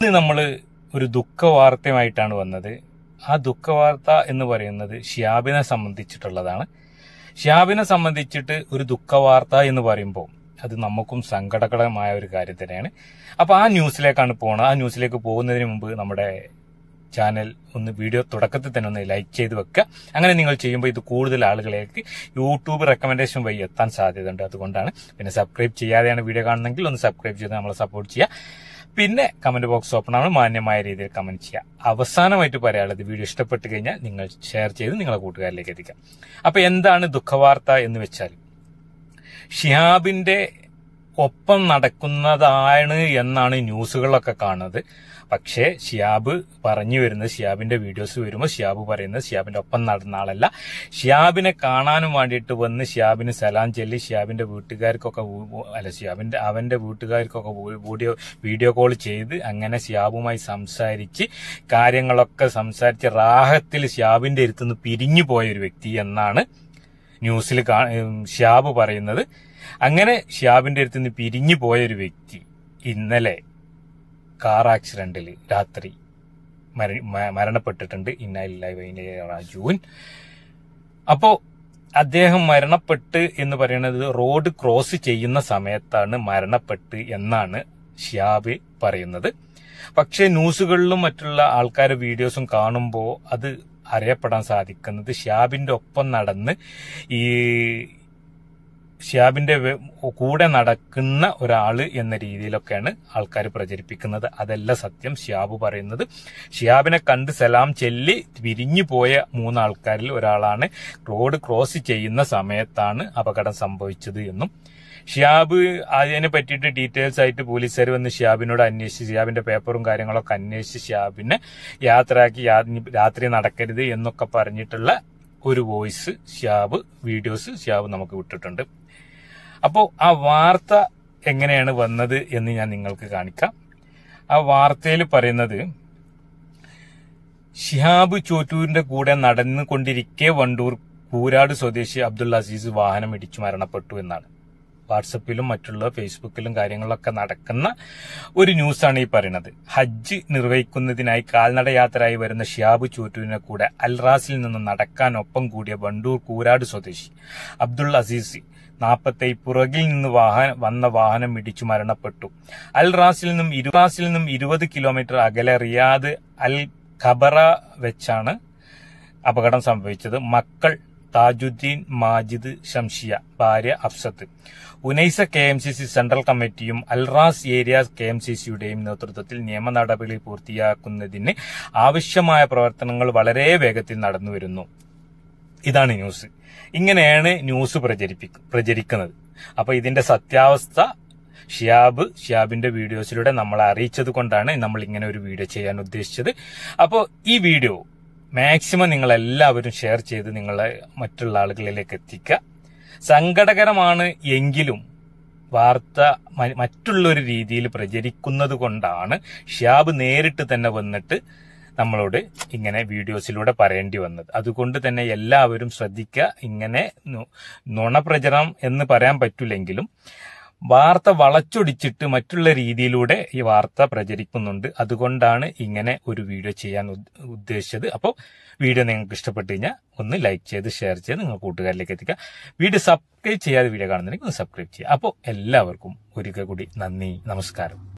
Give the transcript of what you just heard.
ഇന്ന് നമ്മൾ ഒരു ദുഃഖ വാർത്തയുമായിട്ടാണ് വന്നത്. ആ ദുഃഖവാർത്ത എന്ന് പറയുന്നത് ഷിയാബിനെ സംബന്ധിച്ചിട്ടുള്ളതാണ്. ഷിയാബിനെ സംബന്ധിച്ചിട്ട് ഒരു ദുഃഖവാർത്ത എന്ന് പറയുമ്പോൾ അത് നമുക്കും സങ്കടകരമായ ഒരു കാര്യം തന്നെയാണ്. അപ്പൊ ആ ന്യൂസിലേക്കാണ് പോകുന്നത് ആ ന്യൂസിലേക്ക് പോകുന്നതിന് മുമ്പ് നമ്മുടെ ചാനൽ ഒന്ന് വീഡിയോ തുടക്കത്തിൽ തന്നെ ഒന്ന് ലൈക്ക് ചെയ്ത് വെക്കുക. അങ്ങനെ നിങ്ങൾ ചെയ്യുമ്പോൾ ഇത് കൂടുതൽ ആളുകളിലേക്ക് യൂട്യൂബ് റെക്കമെൻഡേഷൻ വഴി എത്താൻ സാധ്യതയുണ്ട്. അതുകൊണ്ടാണ് പിന്നെ സബ്സ്ക്രൈബ് ചെയ്യാതെയാണ് വീഡിയോ കാണുന്നെങ്കിൽ ഒന്ന് സബ്സ്ക്രൈബ് ചെയ്ത് നമ്മളെ സപ്പോർട്ട് ചെയ്യുക. പിന്നെ കമന്റ് ബോക്സ് ഓപ്പൺ ആണ് മാന്യമായ രീതിയിൽ കമന്റ് ചെയ്യുക. അവസാനമായിട്ട് പറയാനുള്ളത് വീഡിയോ ഇഷ്ടപ്പെട്ട് കഴിഞ്ഞാൽ നിങ്ങൾ ഷെയർ ചെയ്ത് നിങ്ങളെ കൂട്ടുകാരിലേക്ക് എത്തിക്കാം. അപ്പൊ എന്താണ് ദുഃഖവാർത്ത എന്ന് വെച്ചാൽ ഷിഹാബിന്റെ ഒപ്പം നടക്കുന്നതാണ് എന്നാണ് ന്യൂസുകളൊക്കെ കാണുന്നത്. പക്ഷേ ഷിയാബ് പറഞ്ഞു വരുന്ന ഷിയാബിന്റെ വീഡിയോസ് വരുമ്പോൾ ഷിയാബ് പറയുന്നത് ഷിയാബിന്റെ ഒപ്പം നടന്ന ആളല്ല. ഷിയാബിനെ കാണാനും വേണ്ടിയിട്ട് വന്ന് ഷിയാബിന് സലാം ചെല്ലി ഷിയാബിന്റെ വീട്ടുകാർക്കൊക്കെ അല്ല ഷിയാബിന്റെ അവന്റെ വീട്ടുകാർക്കൊക്കെ വീഡിയോ വീഡിയോ കോൾ ചെയ്ത് അങ്ങനെ ഷിയാബുമായി സംസാരിച്ച് കാര്യങ്ങളൊക്കെ സംസാരിച്ച് റാഹത്തിൽ ഷിയാബിന്റെ അടുത്തുനിന്ന് പിരിഞ്ഞു പോയ ഒരു വ്യക്തി എന്നാണ് ന്യൂസിൽ ഷിയാബ് പറയുന്നത്. അങ്ങനെ ഷിയാബിന്റെ അടുത്ത് നിന്ന് പിരിഞ്ഞു പോയ ഒരു വ്യക്തി ഇന്നലെ കാർ ആക്സിഡന്റിൽ രാത്രി മരണപ്പെട്ടിട്ടുണ്ട്. ഇന്നലില്ലായി ജൂൻ. അപ്പോ അദ്ദേഹം മരണപ്പെട്ട് എന്ന് പറയുന്നത് റോഡ് ക്രോസ് ചെയ്യുന്ന സമയത്താണ് മരണപ്പെട്ട് എന്നാണ് ഷിയാബ് പറയുന്നത്. പക്ഷേ ന്യൂസുകളിലും മറ്റുള്ള ആൾക്കാരുടെ വീഡിയോസും കാണുമ്പോൾ അത് അറിയപ്പെടാൻ സാധിക്കുന്നത് ഷിയാബിന്റെ ഒപ്പം നടന്ന് ഈ ഷിയാബിന്റെ കൂടെ നടക്കുന്ന ഒരാൾ എന്ന രീതിയിലൊക്കെയാണ് ആൾക്കാർ പ്രചരിപ്പിക്കുന്നത്. അതല്ല സത്യം. ഷിയാബ് പറയുന്നത് ഷിയാബിനെ കണ്ട് സലാം ചെല്ലി പിരിഞ്ഞു പോയ മൂന്നാൾക്കാരിൽ ഒരാളാണ് റോഡ് ക്രോസ് ചെയ്യുന്ന സമയത്താണ് അപകടം സംഭവിച്ചത് എന്നും. ഷിയാബ് അതിനെ പറ്റിയിട്ട് ഡീറ്റെയിൽസ് ആയിട്ട് പോലീസുകാർ വന്ന് ഷിയാബിനോട് അന്വേഷിച്ച് ഷിയാബിന്റെ പേപ്പറും കാര്യങ്ങളൊക്കെ അന്വേഷിച്ച് ഷിയാബിനെ യാത്രയാക്കി രാത്രി നടക്കരുത് എന്നൊക്കെ പറഞ്ഞിട്ടുള്ള ഒരു വോയിസ് ഷിയാബ് വീഡിയോസ് ഷിയാബ് നമുക്ക് വിട്ടിട്ടുണ്ട്. അപ്പോൾ ആ വാർത്ത എങ്ങനെയാണ് വന്നത് എന്ന് ഞാൻ നിങ്ങൾക്ക് കാണിക്കാം. ആ വാർത്തയിൽ പറയുന്നത് ഷിഹാബ് ചോറ്റൂരിന്റെ കൂടെ നടന്നുകൊണ്ടിരിക്കെ വണ്ടൂർ കൂരാട് സ്വദേശി അബ്ദുൽ അസീസ് വാഹനം ഇടിച്ചു മരണപ്പെട്ടു എന്നാണ്. വാട്സപ്പിലും മറ്റുള്ള ഫേസ്ബുക്കിലും കാര്യങ്ങളിലൊക്കെ നടക്കുന്ന ഒരു ന്യൂസാണ് ഈ പറയുന്നത്. ഹജ്ജ് നിർവഹിക്കുന്നതിനായി കാൽനടയാത്രയായി വരുന്ന ഷിയാബ് ചൂറ്റൂരിനെ കൂടെ അൽറാസിൽ നിന്ന് നടക്കാൻ ഒപ്പം കൂടിയ വണ്ടൂർ കൂരാട് സ്വദേശി അബ്ദുൾ അസീസ് നാൽപ്പത്തി പുറകിൽ നിന്ന് വാഹന വന്ന വാഹനം ഇടിച്ചു മരണപ്പെട്ടു. അൽ റാസിൽ നിന്നും ഇരുറാസിൽ നിന്നും ഇരുപത് കിലോമീറ്റർ അകലെ റിയാദ് അൽ ഖബറ വെച്ചാണ് അപകടം സംഭവിച്ചത്. മക്കൾ താജുദ്ദീൻ മാജിദ് ഷംഷിയ ഭാര്യ Afsath. Unaisa K M C C central കമ്മിറ്റിയും Al Ras area K M C സിയുടെയും നേതൃത്വത്തിൽ നിയമ നടപടി പൂർത്തിയാക്കുന്നതിന് ആവശ്യമായ പ്രവർത്തനങ്ങൾ വളരെ വേഗത്തിൽ നടന്നു വരുന്നു ഇതാണ് ന്യൂസ്. ഇങ്ങനെയാണ് ന്യൂസ് പ്രചരിപ്പിക്ക പ്രചരിക്കുന്നത്. അപ്പൊ ഇതിന്റെ സത്യാവസ്ഥ ഷിയാബ് ഷിയാബിന്റെ വീഡിയോസിലൂടെ നമ്മളെ അറിയിച്ചത് കൊണ്ടാണ് നമ്മൾ ഇങ്ങനെ ഒരു വീഡിയോ ചെയ്യാൻ ഉദ്ദേശിച്ചത്. അപ്പോൾ ഈ വീഡിയോ മാക്സിമം നിങ്ങൾ എല്ലാവരും ഷെയർ ചെയ്ത് നിങ്ങളെ മറ്റുള്ള ആളുകളിലേക്ക് എത്തിക്കുക സങ്കടകരമാണ് എങ്കിലും വാർത്ത മറ്റുള്ളൊരു രീതിയിൽ പ്രചരിക്കുന്നത് കൊണ്ടാണ് ഷിയാബ് നേരിട്ട് തന്നെ വന്നിട്ട് നമ്മളോട് ഇങ്ങനെ വീഡിയോസിലൂടെ പറയേണ്ടി വന്നത്. അതുകൊണ്ട് തന്നെ എല്ലാവരും ശ്രദ്ധിക്കുക. ഇങ്ങനെ നുണപ്രചരണം എന്ന് പറയാൻ പറ്റില്ലെങ്കിലും വാർത്ത വളച്ചൊടിച്ചിട്ട് മറ്റുള്ള രീതിയിലൂടെ ഈ വാർത്ത പ്രചരിക്കുന്നുണ്ട്. അതുകൊണ്ടാണ് ഇങ്ങനെ ഒരു വീഡിയോ ചെയ്യാൻ ഉദ്ദേശിച്ചത്. അപ്പോൾ വീഡിയോ നിങ്ങൾക്ക് ഇഷ്ടപ്പെട്ടു കഴിഞ്ഞാൽ ഒന്ന് ലൈക്ക് ചെയ്ത് ഷെയർ ചെയ്ത് നിങ്ങൾ കൂട്ടുകാരിലേക്ക് എത്തിക്കുക. വീഡിയോ സബ്സ്ക്രൈബ് ചെയ്യാതെ വീഡിയോ കാണുന്നുണ്ടെങ്കിൽ ഒന്ന് സബ്സ്ക്രൈബ് ചെയ്യുക. അപ്പോൾ എല്ലാവർക്കും ഒരിക്കൽ കൂടി നന്ദി നമസ്കാരം.